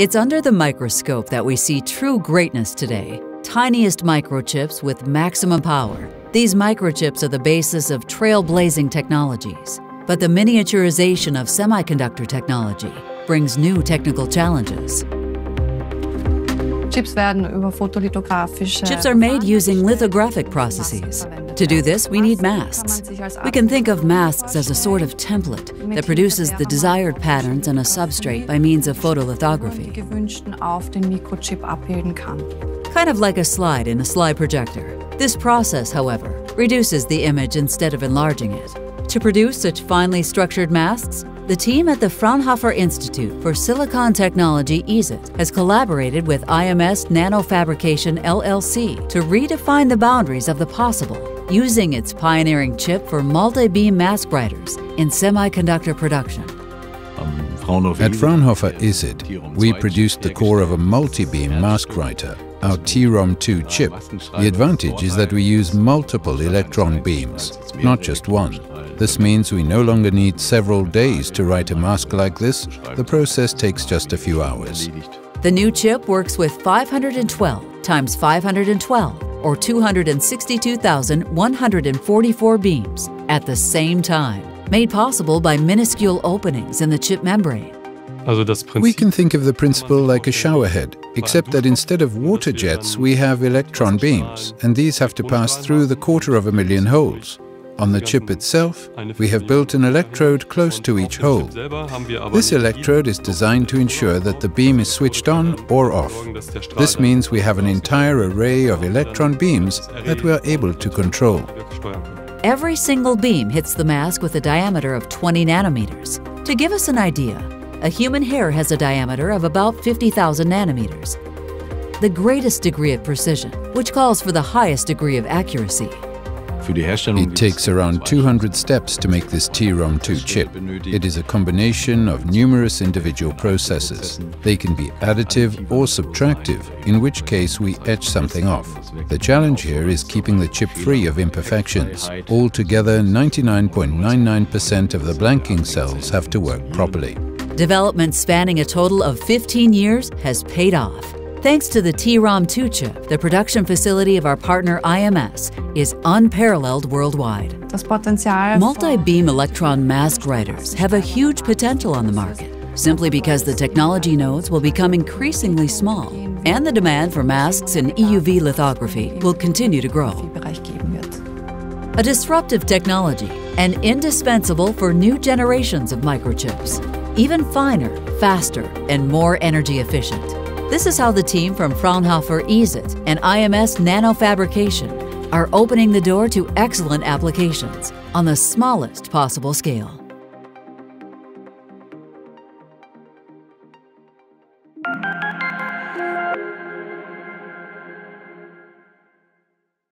It's under the microscope that we see true greatness today. Tiniest microchips with maximum power. These microchips are the basis of trailblazing technologies. But the miniaturization of semiconductor technology brings new technical challenges. Chips werden über photolithographische Chips are made using lithographic processes. To do this, we need masks. We can think of masks as a sort of template that produces the desired patterns on a substrate by means of photolithography. gewünschten auf den Mikrochip abbilden kann. Kind of like a slide in a slide projector. This process, however, reduces the image instead of enlarging it. To produce such finely structured masks, the team at the Fraunhofer Institute for Silicon Technology ISIT has collaborated with IMS Nanofabrication LLC to redefine the boundaries of the possible using its pioneering chip for multi-beam mask writers in semiconductor production. At Fraunhofer ISIT, we produced the core of a multi-beam mask writer, our TROM2 chip. The advantage is that we use multiple electron beams, not just one. This means we no longer need several days to write a mask like this. The process takes just a few hours. The new chip works with 512 times 512 or 262,144 beams at the same time, made possible by minuscule openings in the chip membrane. We can think of the principle like a showerhead, except that instead of water jets, we have electron beams, and these have to pass through the quarter of a million holes. On the chip itself, we have built an electrode close to each hole. This electrode is designed to ensure that the beam is switched on or off. This means we have an entire array of electron beams that we are able to control. Every single beam hits the mask with a diameter of 20 nanometers. To give us an idea, a human hair has a diameter of about 50,000 nanometers. The greatest degree of precision, which calls for the highest degree of accuracy. It takes around 200 steps to make this TROM2 chip. It is a combination of numerous individual processes. They can be additive or subtractive, in which case we etch something off. The challenge here is keeping the chip free of imperfections. Altogether, 99.99% of the blanking cells have to work properly. Development spanning a total of 15 years has paid off. Thanks to the TROM2 chip, the production facility of our partner IMS is unparalleled worldwide. Multi-beam electron mask writers have a huge potential on the market, simply because the technology nodes will become increasingly small, and the demand for masks in EUV lithography will continue to grow. vom Bereich geben wird. A disruptive technology and indispensable for new generations of microchips. Even finer, faster, and more energy efficient. This is how the team from Fraunhofer ISIT and IMS Nanofabrication are opening the door to excellent applications on the smallest possible scale.